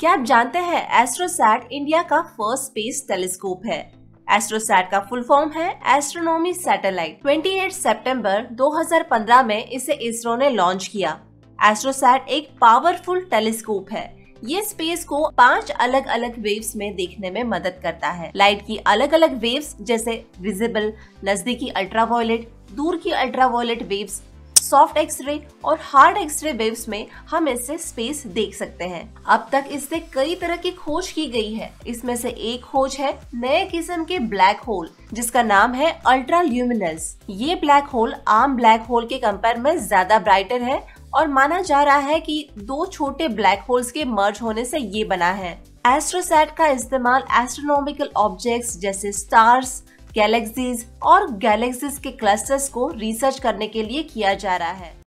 क्या आप जानते हैं एस्ट्रोसैट इंडिया का फ़र्स्ट स्पेस टेलीस्कोप है? एस्ट्रोसैट का फुल फॉर्म है एस्ट्रोनॉमी सैटेलाइट 28 सितंबर 2015 में इसे इसरो ने लॉन्च किया। एस्ट्रोसैट एक पावरफुल टेलीस्कोप है। ये स्पेस को पाँच अलग अलग वेव्स में देखने में मदद करता है। लाइट की अलग अलग वेव्स जैसे विजिबल नजदीकी अल्ट्रावायलेट दूर की ultraviolet waves soft X ray और हार्ड एक्सरे वेव्स में हम इससे स्पेस देख सकते हैं। अब तक इससे कई तरह की खोज की गई है। इसमें से एक खोज है नए किस्म के ब्लैक होल जिसका नाम है अल्ट्रा ल्यूमिनस ये ब्लैक होल आम ब्लैक होल के कंपेयर में ज़्यादा ब्राइटर है और माना जा रहा है कि दो छोटे ब्लैक होल्स के मर्ज होने से ये बना है। एस्ट्रोसैट का इस्तेमाल एस्ट्रोनॉमिकल ऑब्जेक्ट्स जैसे स्टार्स गैलेक्सीज और गैलेक्सीज के क्लस्टर्स को रिसर्च करने के लिए किया जा रहा है।